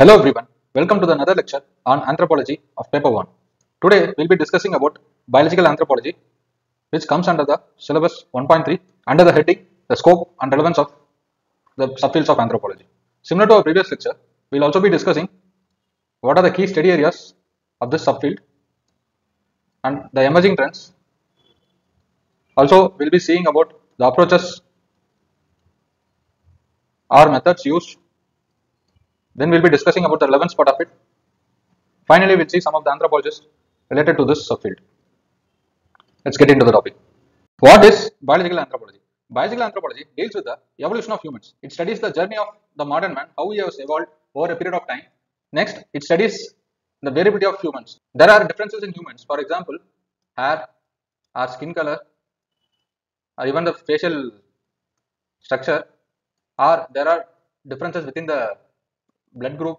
Hello everyone, welcome to the another lecture on anthropology of paper 1. Today we'll be discussing about biological anthropology which comes under the syllabus 1.3 under the heading the scope and relevance of the subfields of anthropology. Similar to our previous lecture, we'll also be discussing what are the key study areas of this subfield and the emerging trends. Also, we'll be seeing about the approaches or methods used then we'll be discussing about the relevance part of it. Finally, we'll see some of the anthropologists related to this subfield. Let's get into the topic. What is biological anthropology? Biological anthropology deals with the evolution of humans. It studies the journey of the modern man, how he has evolved over a period of time. Next, it studies the variability of humans. There are differences in humans. For example, hair, or skin color, or even the facial structure, or there are differences within the blood group,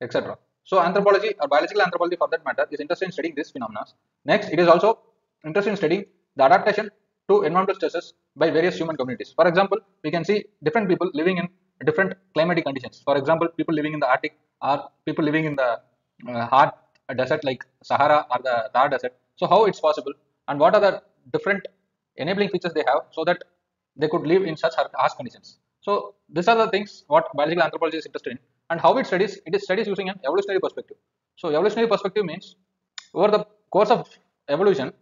etc. So anthropology or biological anthropology for that matter is interested in studying these phenomena. Next, it is also interested in studying the adaptation to environmental stresses by various human communities. For example, we can see different people living in different climatic conditions. For example, people living in the Arctic or people living in the uh, desert like Sahara or the Thar desert. So how it's possible and what are the different enabling features they have so that they could live in such harsh conditions. So these are the things what biological anthropology is interested in and how it studies, it is studies using an evolutionary perspective. So evolutionary perspective means over the course of evolution,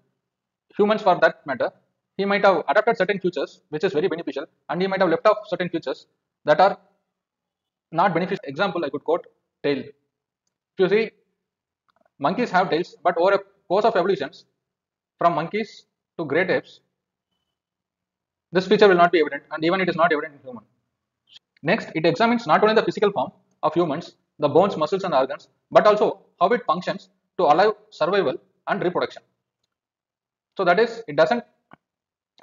humans for that matter, he might have adapted certain features which is very beneficial and he might have left off certain features that are not beneficial. Example, I could quote tail. If you see, monkeys have tails, but over a course of evolutions, from monkeys to great apes, this feature will not be evident and even it is not evident in human. Next, it examines not only the physical form of humans, the bones, muscles and organs, but also how it functions to allow survival and reproduction. So that is, it doesn't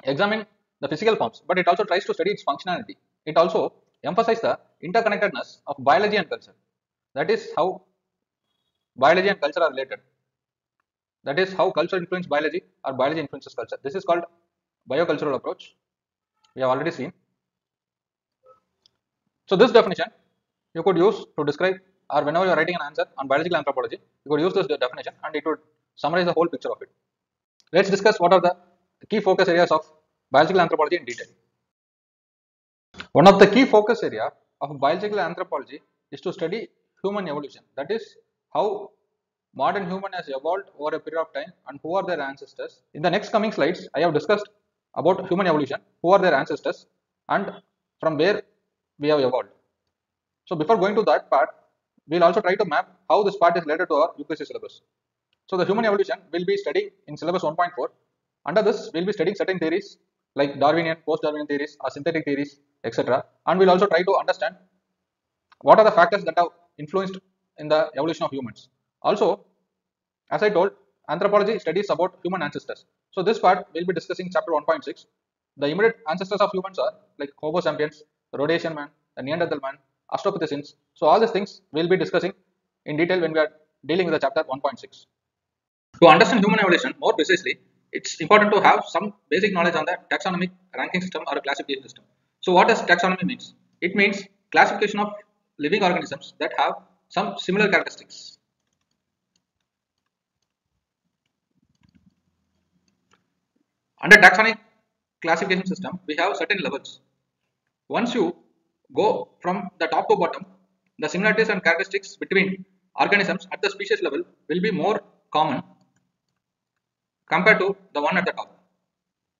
examine the physical forms, but it also tries to study its functionality. It also emphasizes the interconnectedness of biology and culture. That is how biology and culture are related. That is how culture influences biology or biology influences culture. This is called biocultural approach. We have already seen. So this definition you could use to describe or whenever you are writing an answer on biological anthropology, you could use this definition and it would summarize the whole picture of it. Let's discuss what are the key focus areas of biological anthropology in detail. One of the key focus area of biological anthropology is to study human evolution. That is how modern human has evolved over a period of time and who are their ancestors. In the next coming slides, I have discussed about human evolution, who are their ancestors and from where we have evolved. So before going to that part, we will also try to map how this part is related to our UPSC syllabus. So the human evolution will be studying in syllabus 1.4. Under this, we will be studying certain theories like Darwinian, post-Darwinian theories or synthetic theories, etc. And we will also try to understand what are the factors that have influenced in the evolution of humans. Also, as I told, anthropology studies about human ancestors. So this part we will be discussing chapter 1.6. The immediate ancestors of humans are like Homo sapiens, the Rhodesian man, the Neanderthal man, Australopithecines. So all these things we will be discussing in detail when we are dealing with the chapter 1.6. To understand human evolution more precisely, it's important to have some basic knowledge on the taxonomic ranking system or classification system. So what does taxonomy means? It means classification of living organisms that have some similar characteristics. Under taxonomic classification system, we have certain levels. Once you go from the top to bottom, the similarities and characteristics between organisms at the species level will be more common compared to the one at the top.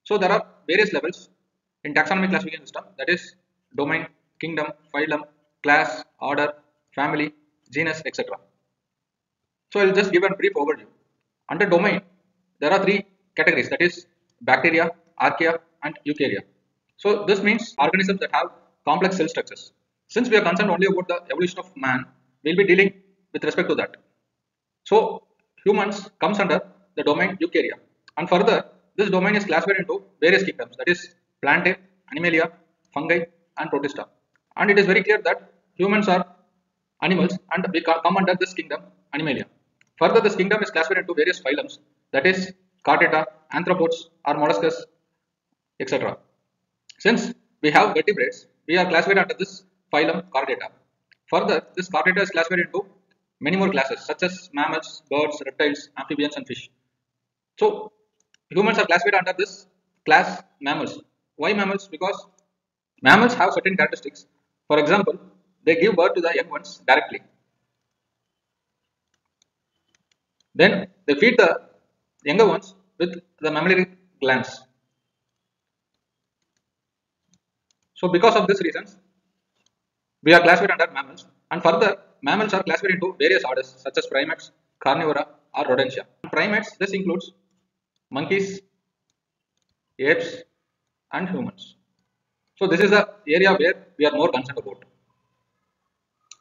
So there are various levels in taxonomic classification system that is domain, kingdom, phylum, class, order, family, genus, etc. So I will just give a brief overview. Under domain, there are three categories that is bacteria, archaea and eukarya. So this means organisms that have complex cell structures. Since we are concerned only about the evolution of man, we will be dealing with respect to that. So humans comes under the domain eukarya and further this domain is classified into various kingdoms that is plantae, animalia, fungi and protista. And it is very clear that humans are animals and we come under this kingdom animalia. Further this kingdom is classified into various phylums that is chordata, arthropods or molluscs etc. Since we have vertebrates, we are classified under this phylum chordata. Further, this chordata is classified into many more classes such as mammals, birds, reptiles, amphibians and fish. So, humans are classified under this class mammals. Why mammals? Because mammals have certain characteristics. For example, they give birth to the young ones directly. Then they feed the younger ones with the mammary glands. So because of this reasons, we are classified under mammals and further mammals are classified into various orders such as primates, carnivora or rodentia. Primates, this includes monkeys, apes and humans. So this is the area where we are more concerned about.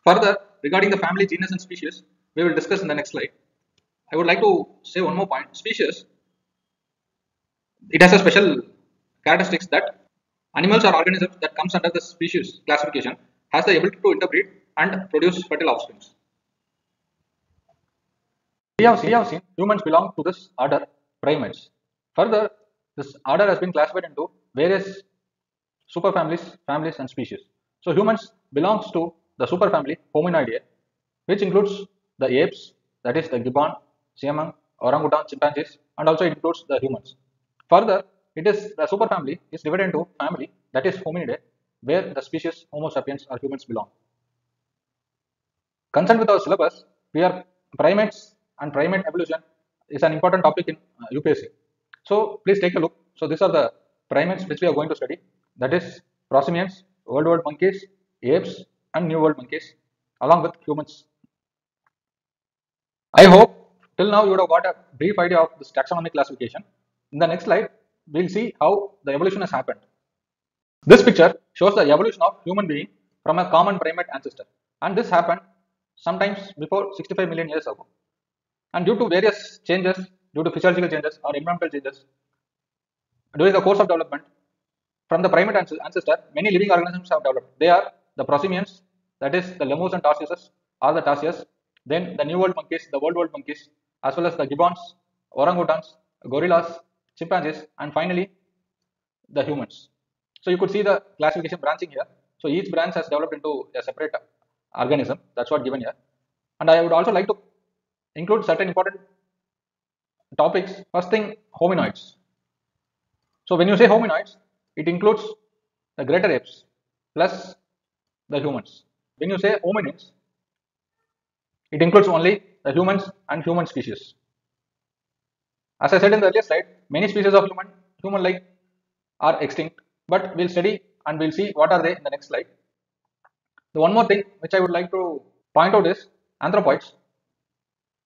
Further, regarding the family, genus and species, we will discuss in the next slide. I would like to say one more point. Species, it has a special characteristics that animals or organisms that comes under the species classification has the ability to interbreed and produce fertile offspring. We have, we have seen humans belong to this order primates. Further, this order has been classified into various superfamilies, families and species. So humans belongs to the superfamily Hominidae, which includes the apes, that is the gibbon, siamang, orangutan, chimpanzees, and also includes the humans. Further, it is the superfamily is divided into family that is Hominidae, where the species Homo sapiens or humans belong. Concerned with our syllabus, we are primates and primate evolution is an important topic in uh, UPSC. So please take a look. So these are the primates which we are going to study. That is prosimians, old world monkeys, apes, and new world monkeys, along with humans. I hope till now you would have got a brief idea of this taxonomic classification. In the next slide, we'll see how the evolution has happened. This picture shows the evolution of human being from a common primate ancestor, and this happened sometimes before 65 million years ago. And due to various changes, due to physiological changes or environmental changes, during the course of development, from the primate ancestor, many living organisms have developed. They are the prosimians, that is the lemurs and tarsiuses, or the tarsiers, then the New World monkeys, the Old World monkeys, as well as the gibbons, orangutans, gorillas, chimpanzees, and finally the humans. So you could see the classification branching here. So each branch has developed into a separate organism. That's what given here. And I would also like to include certain important topics. First thing, hominoids. So when you say hominoids, it includes the greater apes plus the humans. When you say hominids, it includes only the humans and human species. As I said in the earlier slide, many species of human human-like are extinct, but we'll study and we'll see what are they in the next slide. The one more thing which I would like to point out is anthropoids.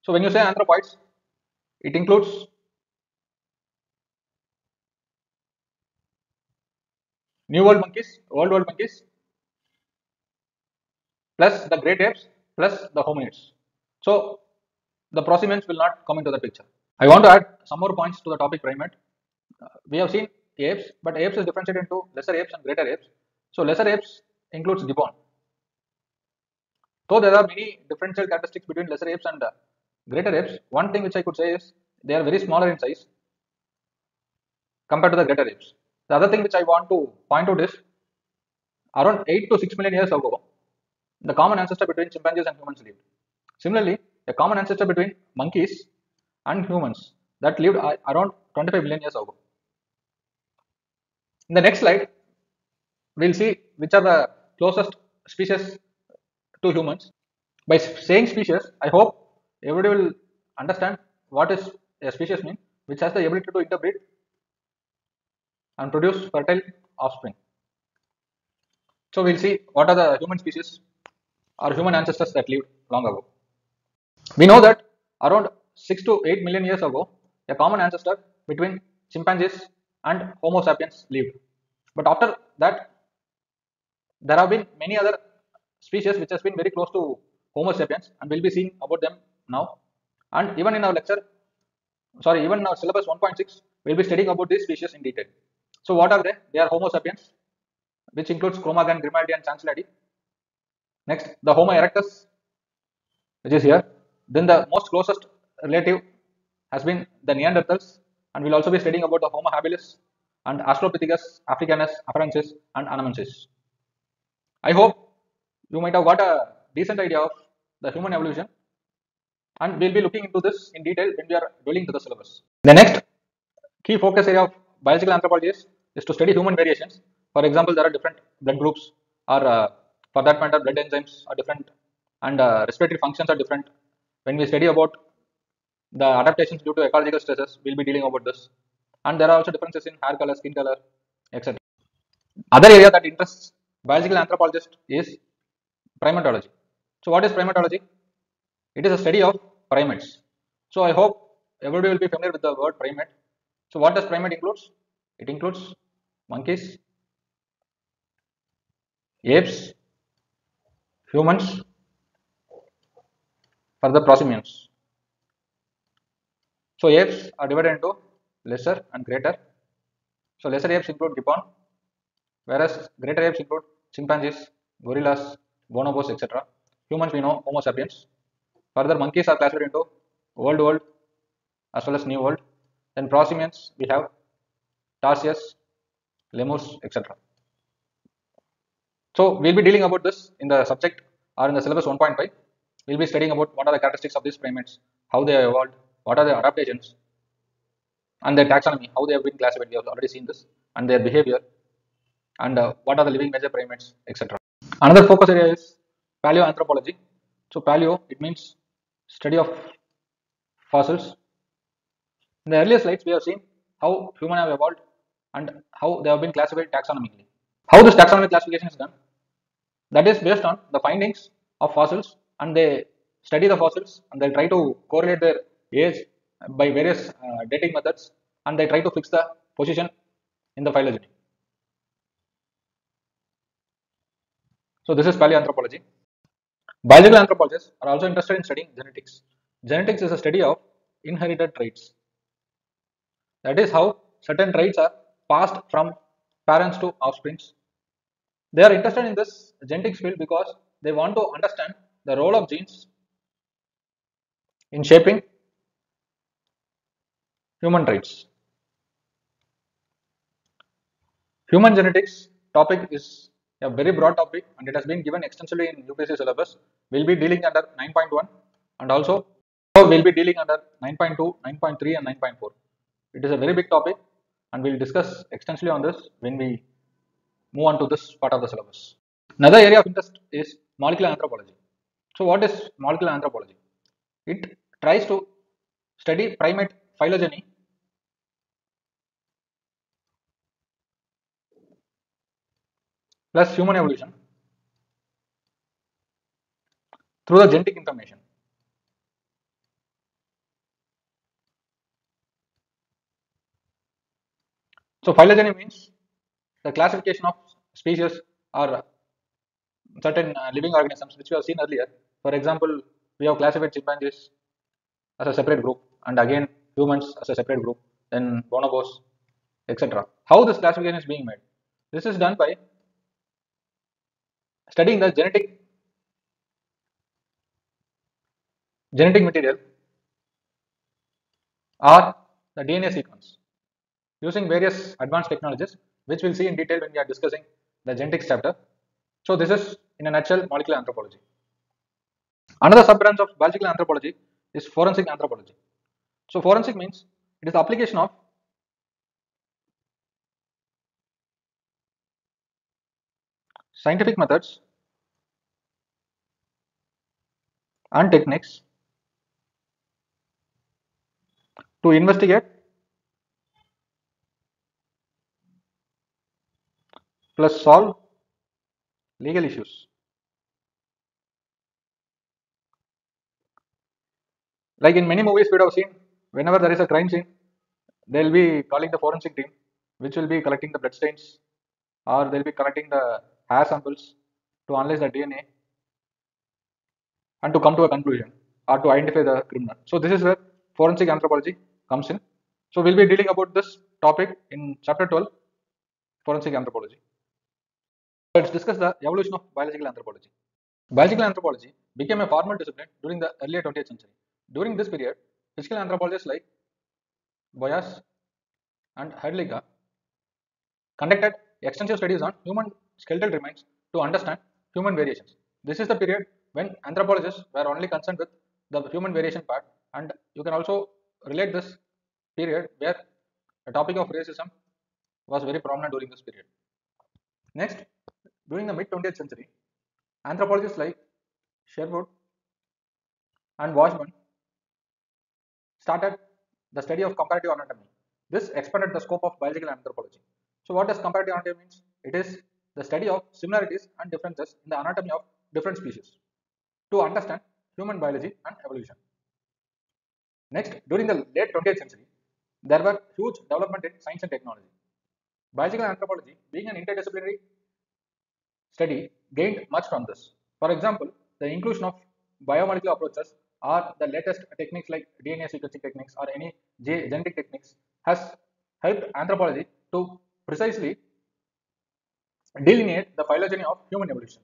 So when you say anthropoids, it includes New World monkeys, Old World monkeys, plus the great apes, plus the hominids. So the prosimians will not come into the picture. I want to add some more points to the topic primate. Uh, we have seen apes, but apes is differentiated into lesser apes and greater apes. So lesser apes includes gibbon. Though there are many differential characteristics between lesser apes and uh, greater apes, one thing which I could say is they are very smaller in size compared to the greater apes. The other thing which I want to point out is around 8 to 6 million years ago, the common ancestor between chimpanzees and humans lived. Similarly, a common ancestor between monkeys and humans that lived around 25 million years ago. In the next slide, we'll see which are the closest species to humans. By saying species, I hope everybody will understand what is a species mean, which has the ability to interbreed and produce fertile offspring. So we'll see what are the human species or human ancestors that lived long ago. We know that around 6 to 8 million years ago, a common ancestor between chimpanzees and Homo sapiens lived. But after that, there have been many other species which has been very close to Homo sapiens and we'll be seeing about them now. And even in our lecture, sorry, even in our syllabus 1.6, we'll be studying about these species in detail. So what are they? They are Homo sapiens, which includes Cro-Magnon, Grimaldi and Chancelade. Next, the Homo erectus, which is here. Then the most closest relative has been the Neanderthals and we'll also be studying about the Homo habilis and Australopithecus africanus, afarensis and anamensis. I hope you might have got a decent idea of the human evolution and we'll be looking into this in detail when we are dwelling to the syllabus. The next key focus area of biological anthropology is, is to study human variations. For example, there are different blood groups or uh, for that matter blood enzymes are different and uh, respiratory functions are different. When we study about the adaptations due to ecological stresses, we'll be dealing about this. And there are also differences in hair color, skin color, etc. Other area that interests biological anthropologists is primatology. So what is primatology? It is a study of primates. So I hope everybody will be familiar with the word primate. So what does primate includes? It includes monkeys, apes, humans, for the prosimians. So apes are divided into lesser and greater. So lesser apes include gibbon, whereas greater apes include chimpanzees, gorillas, bonobos, etc. Humans we know Homo sapiens. Further, monkeys are classified into old world as well as new world. Then prosimians we have tarsiers, lemurs, etc. So we'll be dealing about this in the subject or in the syllabus 1.5. We'll be studying about what are the characteristics of these primates, how they evolved, what are their adaptations, and their taxonomy, how they have been classified. We have already seen this, and their behavior, and uh, what are the living major primates, etc. Another focus area is paleoanthropology. So paleo it means study of fossils. In the earlier slides, we have seen how human have evolved and how they have been classified taxonomically. How this taxonomic classification is done? That is based on the findings of fossils and they study the fossils and they try to correlate their age by various uh, dating methods and they try to fix the position in the phylogeny. So this is paleoanthropology. Biological anthropologists are also interested in studying genetics. Genetics is a study of inherited traits. That is how certain traits are passed from parents to offsprings. They are interested in this genetics field because they want to understand the role of genes in shaping human traits. Human genetics topic is a very broad topic and it has been given extensively in UPSC syllabus. We'll be dealing under 9.1 and also we'll be dealing under 9.2, 9.3 and 9.4. It is a very big topic and we'll discuss extensively on this when we move on to this part of the syllabus. Another area of interest is molecular anthropology. So what is molecular anthropology? It tries to study primate phylogeny plus human evolution through the genetic information. So phylogeny means the classification of species or certain uh, living organisms which we have seen earlier. For example, we have classified chimpanzees as a separate group and again humans as a separate group, then bonobos, etc. How this classification is being made? This is done by studying the genetic genetic material or the DNA sequence using various advanced technologies which we'll see in detail when we are discussing the genetics chapter. So this is in a nutshell molecular anthropology. Another sub-branch of biological anthropology is forensic anthropology. So forensic means it is application of scientific methods and techniques to investigate plus solve legal issues. Like in many movies we would have seen, whenever there is a crime scene, they will be calling the forensic team, which will be collecting the blood stains or they'll be collecting the hair samples to analyze the DNA and to come to a conclusion or to identify the criminal. So this is where forensic anthropology comes in. So we'll be dealing about this topic in chapter 12, forensic anthropology. Let's discuss the evolution of biological anthropology. Biological anthropology became a formal discipline during the early 20th century. During this period, physical anthropologists like Boas and Hrdlicka conducted extensive studies on human skeletal remains to understand human variations. This is the period when anthropologists were only concerned with the human variation part and you can also relate this period where the topic of racism was very prominent during this period. Next, during the mid 20th century, anthropologists like Sherwood and Washburn started the study of comparative anatomy. This expanded the scope of biological anthropology. So, what does comparative anatomy means? It is the study of similarities and differences in the anatomy of different species to understand human biology and evolution. Next, during the late 20th century, there were huge development in science and technology. Biological anthropology, being an interdisciplinary study, gained much from this. For example, the inclusion of biomolecular approaches or the latest techniques like DNA sequencing techniques or any genetic techniques has helped anthropology to precisely delineate the phylogeny of human evolution.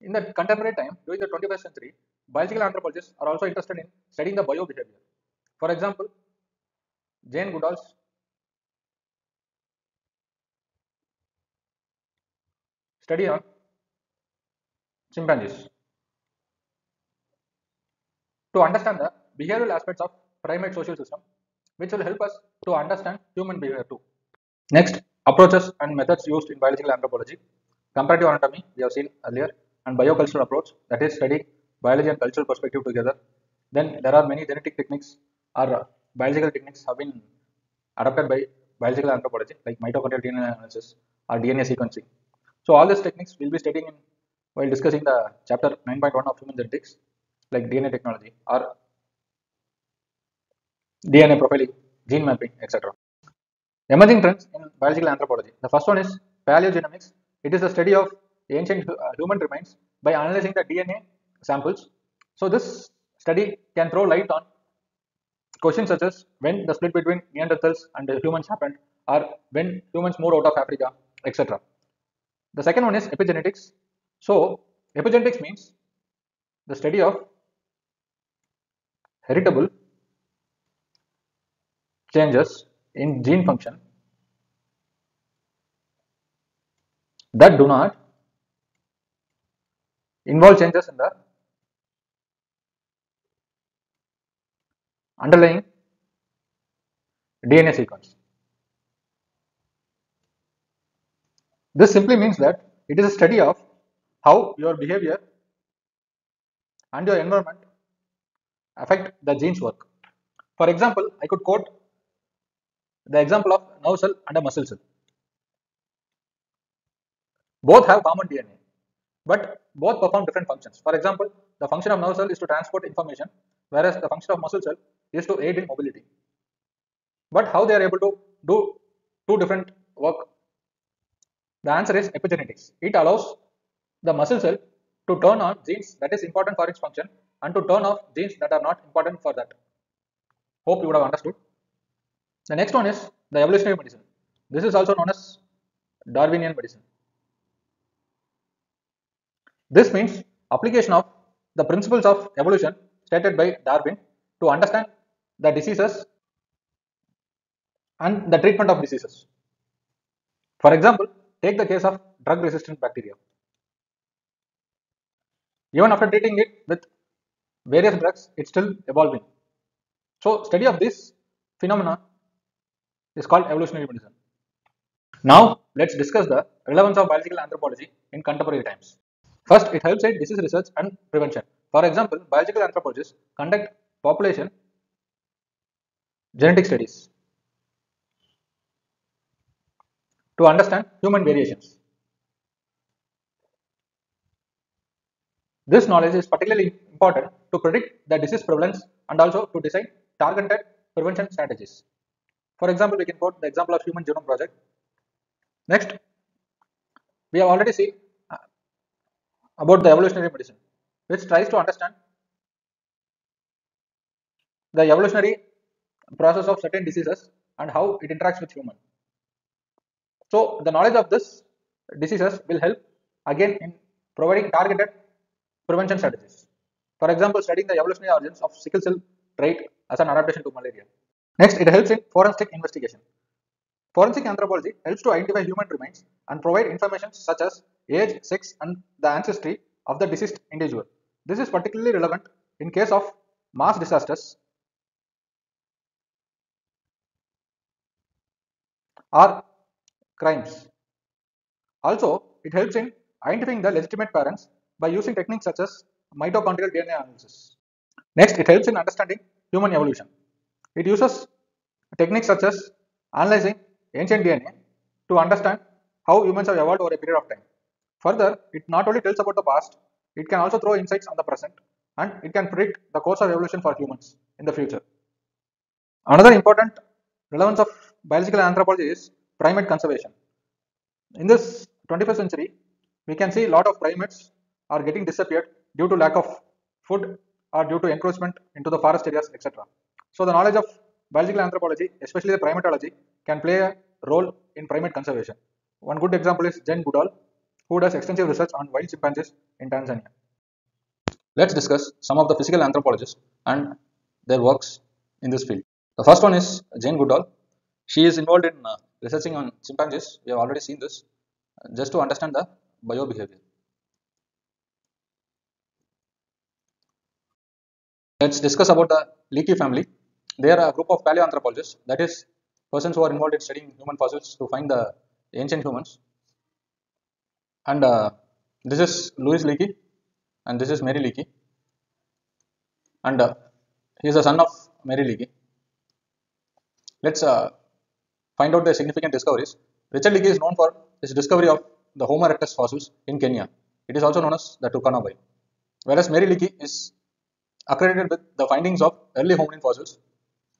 In the contemporary time, during the 21st century, biological anthropologists are also interested in studying the biobehavior. For example, Jane Goodall's study on chimpanzees to understand the behavioral aspects of primate social system, which will help us to understand human behavior too. Next, approaches and methods used in biological anthropology. Comparative anatomy, we have seen earlier, and biocultural approach, that is studying biology and cultural perspective together. Then there are many genetic techniques or uh, biological techniques have been adopted by biological anthropology, like mitochondrial DNA analysis or DNA sequencing. So all these techniques we'll be studying in while discussing the chapter 9.1 of human genetics, like DNA technology or DNA profiling, gene mapping, etc. Emerging trends in biological anthropology. The first one is paleogenomics. It is the study of ancient uh, human remains by analyzing the DNA samples. So this study can throw light on questions such as when the split between Neanderthals and humans happened or when humans moved out of Africa, etc. The second one is epigenetics. So epigenetics means the study of heritable changes in gene function that do not involve changes in the underlying DNA sequence. This simply means that it is a study of how your behavior and your environment affect the genes work. For example, I could quote the example of nerve cell and a muscle cell. Both have common DNA, but both perform different functions. For example, the function of nerve cell is to transport information, whereas the function of muscle cell is to aid in mobility. But how they are able to do two different work? The answer is epigenetics. It allows the muscle cell to turn on genes that is important for its function and to turn off genes that are not important for that. Hope you would have understood. The next one is the evolutionary medicine. This is also known as Darwinian medicine. This means application of the principles of evolution stated by Darwin to understand the diseases and the treatment of diseases. For example, take the case of drug resistant bacteria. Even after treating it with various drugs, it's still evolving. So, study of this phenomena is called evolutionary medicine. Now, let's discuss the relevance of biological anthropology in contemporary times. First, it helps in disease research and prevention. For example, biological anthropologists conduct population genetic studies to understand human variations. This knowledge is particularly important to predict the disease prevalence and also to design targeted prevention strategies. For example, we can quote the example of Human Genome Project. Next, we have already seen uh, about the evolutionary medicine, which tries to understand the evolutionary process of certain diseases and how it interacts with human. So, the knowledge of this diseases will help again in providing targeted prevention strategies. For example, studying the evolutionary origins of sickle cell trait as an adaptation to malaria. Next, it helps in forensic investigation. Forensic anthropology helps to identify human remains and provide information such as age, sex, and the ancestry of the deceased individual. This is particularly relevant in case of mass disasters or crimes. Also, it helps in identifying the legitimate parents by using techniques such as mitochondrial DNA analysis. Next, it helps in understanding human evolution. It uses techniques such as analyzing ancient DNA to understand how humans have evolved over a period of time. Further, it not only tells about the past, it can also throw insights on the present and it can predict the course of evolution for humans in the future. Another important relevance of biological anthropology is primate conservation. In this 21st century, we can see a lot of primates are getting disappeared due to lack of food or due to encroachment into the forest areas, etc. So the knowledge of biological anthropology, especially the primatology, can play a role in primate conservation. One good example is Jane Goodall, who does extensive research on wild chimpanzees in Tanzania. Let's discuss some of the physical anthropologists and their works in this field. The first one is Jane Goodall. She is involved in uh, researching on chimpanzees. We have already seen this uh, just to understand the biobehavior. Let's discuss about the Leakey family. They are a group of paleoanthropologists, that is, persons who are involved in studying human fossils to find the ancient humans. And uh, this is Louis Leakey, and this is Mary Leakey. And uh, he is the son of Mary Leakey. Let's uh, find out the significant discoveries. Richard Leakey is known for his discovery of the Homo erectus fossils in Kenya. It is also known as the Turkana Boy. Whereas Mary Leakey is accredited with the findings of early hominin fossils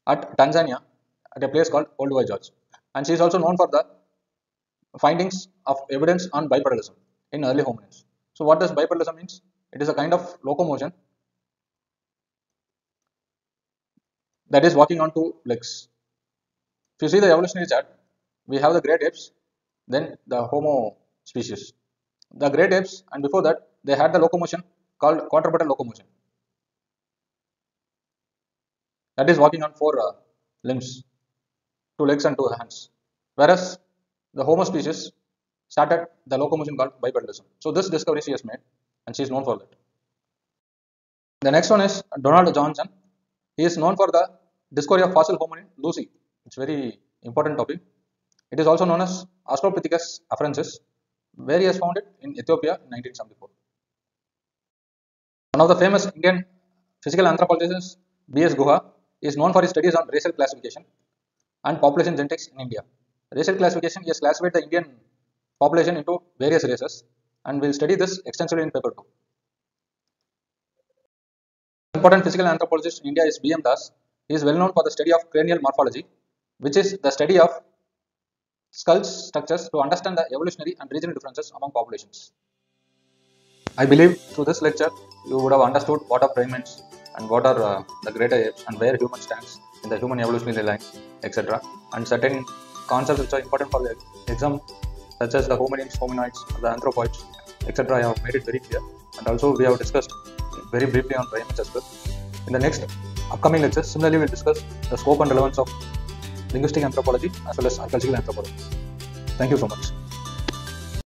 at Tanzania at a place called Olduvai Gorge. And she is also known for the findings of evidence on bipedalism in early hominins. So what does bipedalism means? It is a kind of locomotion that is walking on two legs. If you see the evolutionary chart, we have the great apes, then the Homo species. The great apes and before that they had the locomotion called quadrupedal locomotion. That is walking on four uh, limbs, two legs and two hands. Whereas the Homo species started the locomotion called bipedalism. So this discovery she has made and she is known for that. The next one is Donald Johanson. He is known for the discovery of fossil hominin Lucy. It's very important topic. It is also known as Australopithecus afarensis, where he has found it in Ethiopia in 1974. One of the famous Indian physical anthropologists, B.S. Guha, is known for his studies on racial classification and population genetics in India. Racial classification, he has classified the Indian population into various races and we will study this extensively in paper 2. Important physical anthropologist in India is B.M. Das. He is well known for the study of cranial morphology, which is the study of skull structures to understand the evolutionary and regional differences among populations. I believe through this lecture you would have understood what are primates and what are uh, the greater apes and where human stands in the human evolutionary line, etc. And certain concepts which are important for the exam, such as the hominins, hominoids, the anthropoids, etc. I have made it very clear. And also we have discussed very briefly on primates as well. In the next upcoming lectures, similarly we'll discuss the scope and relevance of linguistic anthropology as well as archaeological anthropology. Thank you so much.